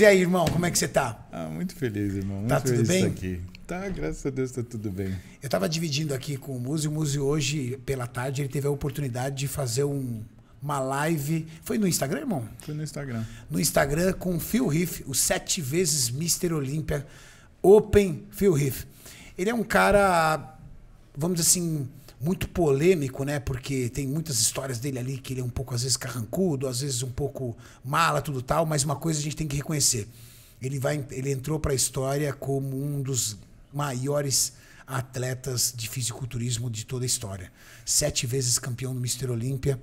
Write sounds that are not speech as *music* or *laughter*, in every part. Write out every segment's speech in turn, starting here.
E aí, irmão, como é que você tá? Ah, muito feliz, irmão. Muito Tá tudo bem? aqui. Tá, graças a Deus tá tudo bem. Eu tava dividindo aqui com o Muzi. O Muzi hoje, pela tarde, ele teve a oportunidade de fazer um- uma live. Foi no Instagram, irmão? Foi no Instagram. No Instagram com o Phil Riff, o sete vezes Mr. Olímpia Open Phil Riff. Ele é um cara, vamos dizer assim, muito polêmico, né? Porque tem muitas histórias dele ali que ele é um pouco, às vezes, carrancudo, às vezes um pouco mala, tudo tal, mas uma coisa a gente tem que reconhecer. Ele, vai, ele entrou para a história como um dos maiores atletas de fisiculturismo de toda a história. Sete vezes campeão do Mr. Olímpia.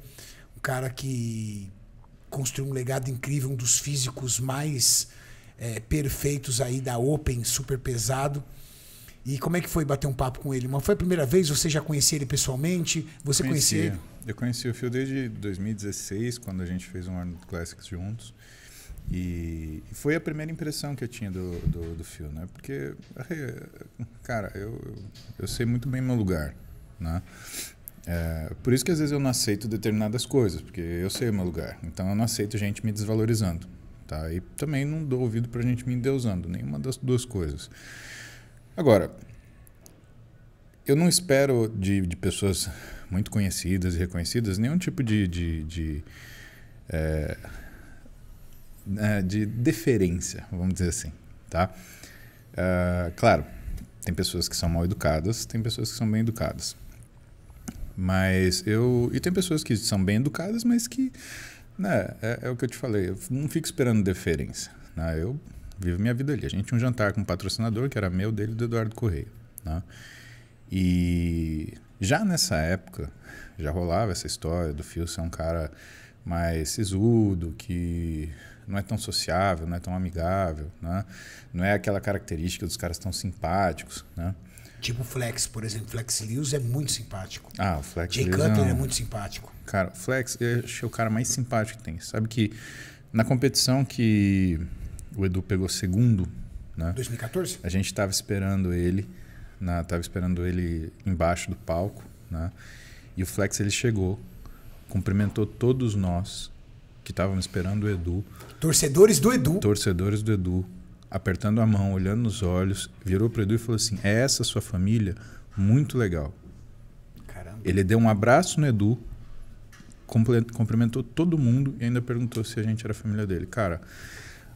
Um cara que construiu um legado incrível, um dos físicos mais eh, perfeitos aí da Open, super pesado. E como é que foi bater um papo com ele? Mas foi a primeira vez? Você já conhecia ele pessoalmente? Você conhecia ele? Eu conheci o Phil desde 2016, quando a gente fez um Arnold Classics juntos. E foi a primeira impressão que eu tinha do, do, do Phil, né? Porque, eh, cara, eu, eu sei muito bem meu lugar, né? É, por isso que às vezes eu não aceito determinadas coisas, porque eu sei o meu lugar. Então eu não aceito gente me desvalorizando, tá? E também não dou ouvido pra gente me endeusando, nenhuma das duas coisas. Agora, eu não espero de, de pessoas muito conhecidas e reconhecidas nenhum tipo de, de, de, é, de deferência, vamos dizer assim, tá? Ah, claro, tem pessoas que são mal educadas, tem pessoas que são bem educadas. Mas eu. E tem pessoas que são bem educadas, mas que. Né, é, é o que eu te falei, eu não fico esperando deferência. Né? Eu vivo minha vida ali. A gente tinha um jantar com um patrocinador, que era meu, dele e do Eduardo Correia. Né? E já nessa época, já rolava essa história do Phil ser um cara mais sisudo, que não é tão sociável, não é tão amigável, né? não é aquela característica dos caras tão simpáticos. Né? Tipo o Flex, por exemplo. Flex Lewis é muito simpático. Ah, o Flex Jay Lewis Cutler é um- muito simpático. Cara, o Flex, eu achei o cara mais simpático que tem. Sabe que na competição que o Edu pegou segundo, né? 2014? A gente tava esperando ele, na, tava esperando ele embaixo do palco, né? E o Flex ele chegou, cumprimentou todos nós que estávamos esperando o Edu, Torcedores do Edu. torcedores do Edu, apertando a mão, olhando nos olhos, virou pro Edu e falou assim: "É essa a sua família? Muito legal". Caramba. Ele deu um abraço no Edu, cumprimentou todo mundo e ainda perguntou se a gente era família dele. Cara,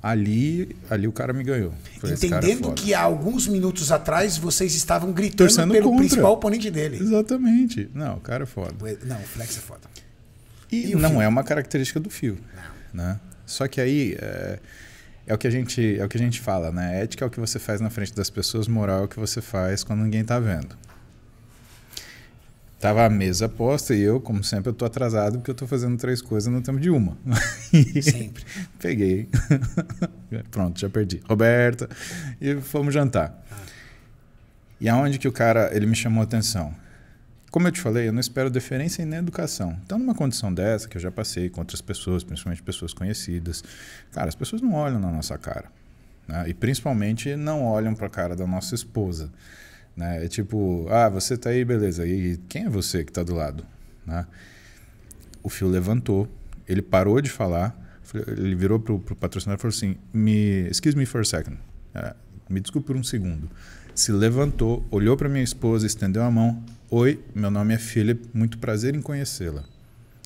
ali, ali o cara me ganhou. Falei, "Esse cara é Entendendo foda." que há alguns minutos atrás vocês estavam gritando Torcendo pelo contra. principal oponente dele. Exatamente. Não, o cara é foda. Não, o Flex é foda. E, E não fio? é uma característica do fio, né? Só que aí é, é o que a gente é o que a gente fala, né? Ética é o que você faz na frente das pessoas, moral é o que você faz quando ninguém tá vendo. Tava a mesa posta e eu, como sempre, eu tô atrasado porque eu tô fazendo três coisas no tempo de uma. Sempre. *laughs* Peguei. *laughs* Pronto, já perdi. Roberta. E fomos jantar. E aonde que o cara, ele me chamou a atenção? Como eu te falei, eu não espero deferência e nem educação. Então, numa condição dessa, que eu já passei com outras pessoas, principalmente pessoas conhecidas, cara, as pessoas não olham na nossa cara. né? E principalmente não olham para a cara da nossa esposa. Né? É tipo, ah, você tá aí, beleza. E quem é você que tá do lado? Né? O fio levantou, ele parou de falar, ele virou pro, pro patrocinador e falou assim: me, excuse me for a second. É, me desculpe por um segundo. Se levantou, olhou para minha esposa, estendeu a mão. Oi, meu nome é Philip, muito prazer em conhecê-la.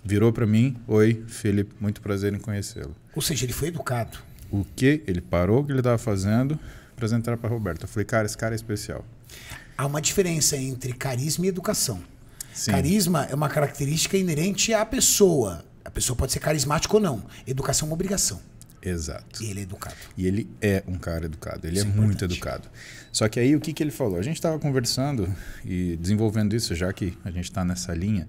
Virou para mim: Oi, Philip, muito prazer em conhecê-la. Ou seja, ele foi educado. O que? Ele parou o que ele estava fazendo, apresentar para Roberto. Eu falei: Cara, esse cara é especial. Há uma diferença entre carisma e educação. Sim. Carisma é uma característica inerente à pessoa. A pessoa pode ser carismática ou não. Educação é uma obrigação. Exato. E ele é educado. E ele é um cara educado, ele Isso é é muito educado. Só que aí o que, que ele falou? A gente estava conversando e desenvolvendo isso, já que a gente está nessa linha.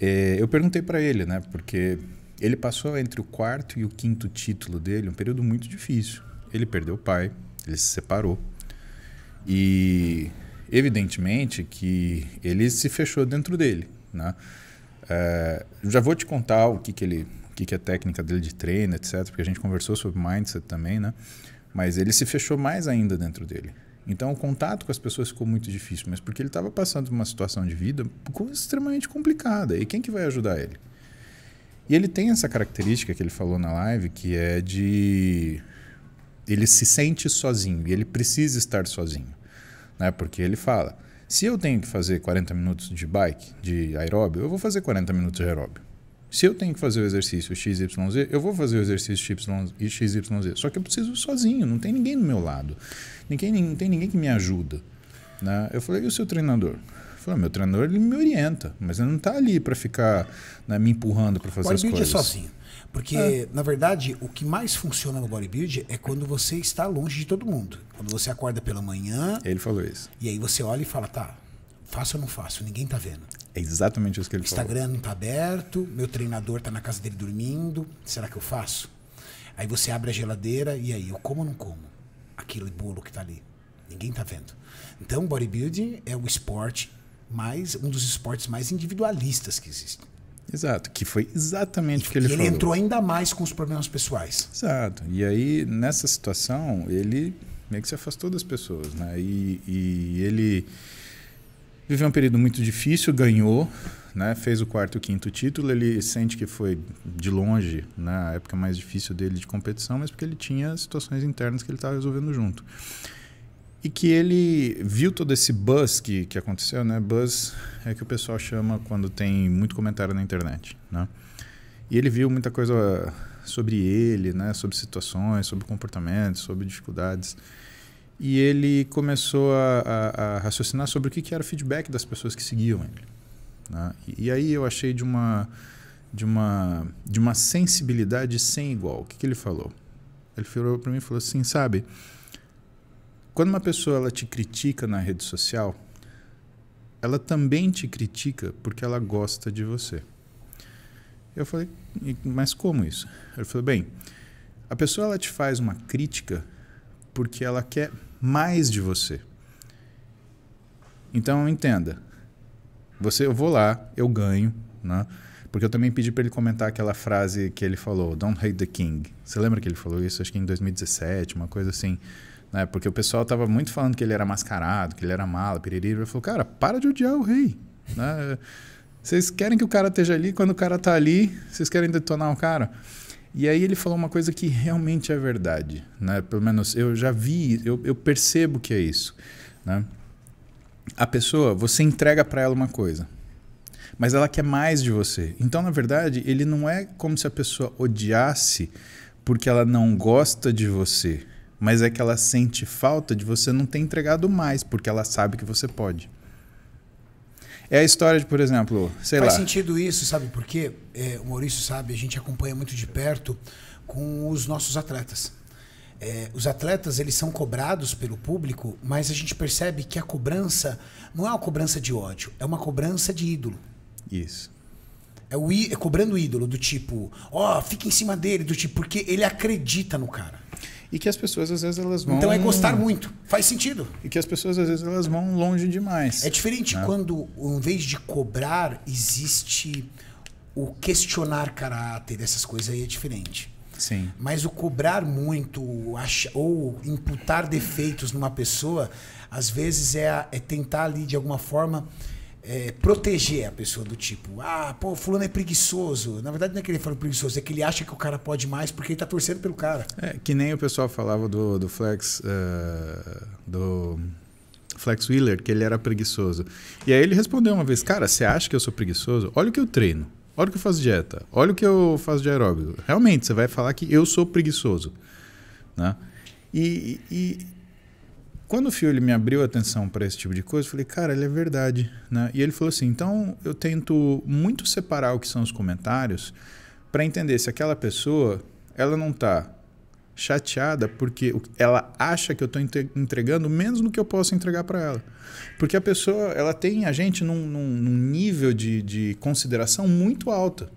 É, eu perguntei para ele, né? Porque ele passou entre o quarto e o quinto título dele um período muito difícil. Ele perdeu o pai, ele se separou. E evidentemente que ele se fechou dentro dele, né? É, já vou te contar o que, que ele, o que, que é a técnica dele de treino, etc. Porque a gente conversou sobre mindset também, né? Mas ele se fechou mais ainda dentro dele. Então o contato com as pessoas ficou muito difícil, mas porque ele estava passando uma situação de vida extremamente complicada. E quem que vai ajudar ele? E ele tem essa característica que ele falou na live, que é de ele se sente sozinho e ele precisa estar sozinho, né? Porque ele fala: se eu tenho que fazer 40 minutos de bike, de aeróbio, eu vou fazer 40 minutos de aeróbio. Se eu tenho que fazer o exercício XYZ, eu vou fazer o exercício XYZ. Só que eu preciso sozinho, não tem ninguém do meu lado. Ninguém, não tem ninguém que me ajuda. Né? Eu falei, e o seu treinador? Falou, meu treinador ele me orienta, mas ele não está ali para ficar né, me empurrando para fazer as coisas. é sozinho. Porque, é. na verdade, o que mais funciona no bodybuild é quando você está longe de todo mundo. Quando você acorda pela manhã. Ele falou isso. E aí você olha e fala, tá, faço ou não faço? Ninguém tá vendo. É exatamente isso que ele Instagram falou. Instagram não tá aberto, meu treinador tá na casa dele dormindo. Será que eu faço? Aí você abre a geladeira e aí, eu como ou não como? Aquele bolo que tá ali. Ninguém tá vendo. Então, bodybuilding é o esporte mais um dos esportes mais individualistas que existem. Exato, que foi exatamente o que ele falou. ele entrou ainda mais com os problemas pessoais. Exato. E aí, nessa situação, ele meio que se afastou das pessoas, né? E, e ele viveu um período muito difícil, ganhou, né? Fez o quarto e quinto título. Ele sente que foi de longe, né? A época mais difícil dele de competição, mas porque ele tinha situações internas que ele estava resolvendo junto e que ele viu todo esse buzz que, que aconteceu, né? Buzz é que o pessoal chama quando tem muito comentário na internet, né? E ele viu muita coisa sobre ele, né? Sobre situações, sobre comportamentos, sobre dificuldades. E ele começou a, a, a raciocinar sobre o que, que era o feedback das pessoas que seguiam ele. Né? E, e aí eu achei de uma, de uma, de uma sensibilidade sem igual. O que, que ele falou? Ele virou para mim e falou assim, sabe... Quando uma pessoa ela te critica na rede social, ela também te critica porque ela gosta de você. Eu falei, mas como isso? Ele falou, bem, a pessoa ela te faz uma crítica porque ela quer mais de você. Então entenda, você eu vou lá, eu ganho, né? Porque eu também pedi para ele comentar aquela frase que ele falou, "Don't hate the king". Você lembra que ele falou isso? Acho que em 2017, uma coisa assim. Né? Porque o pessoal estava muito falando que ele era mascarado, que ele era mala, piriri. Ele falou, cara, para de odiar o rei. Né? Vocês querem que o cara esteja ali, quando o cara está ali, vocês querem detonar o cara. E aí ele falou uma coisa que realmente é verdade. Né? Pelo menos eu já vi, eu, eu percebo que é isso. Né? A pessoa, você entrega para ela uma coisa, mas ela quer mais de você. Então, na verdade, ele não é como se a pessoa odiasse porque ela não gosta de você mas é que ela sente falta de você não ter entregado mais, porque ela sabe que você pode. É a história de, por exemplo, sei Faz lá. Faz sentido isso, sabe por quê? É, o Maurício sabe, a gente acompanha muito de perto com os nossos atletas. É, os atletas eles são cobrados pelo público, mas a gente percebe que a cobrança não é uma cobrança de ódio, é uma cobrança de ídolo. Isso. É, o, é cobrando o ídolo, do tipo, ó, oh, fica em cima dele, do tipo, porque ele acredita no cara. E que as pessoas às vezes elas vão. Então é gostar muito. Faz sentido. E que as pessoas às vezes elas vão longe demais. É diferente né? quando, em vez de cobrar, existe o questionar caráter, essas coisas aí é diferente. Sim. Mas o cobrar muito ou imputar defeitos numa pessoa, às vezes é, é tentar ali de alguma forma é, proteger a pessoa do tipo, ah, pô, fulano é preguiçoso. Na verdade, não é que ele fala preguiçoso, é que ele acha que o cara pode mais porque ele tá torcendo pelo cara. É, que nem o pessoal falava do, do Flex, uh, do Flex Wheeler, que ele era preguiçoso. E aí ele respondeu uma vez, cara, você acha que eu sou preguiçoso? Olha o que eu treino, olha o que eu faço dieta, olha o que eu faço de aeróbico. Realmente, você vai falar que eu sou preguiçoso. Né? E, e quando o Fio ele me abriu a atenção para esse tipo de coisa, eu falei, cara, ele é verdade. Né? E ele falou assim: então eu tento muito separar o que são os comentários para entender se aquela pessoa ela não está chateada porque ela acha que eu estou entregando menos do que eu posso entregar para ela. Porque a pessoa ela tem a gente num, num, num nível de, de consideração muito alta.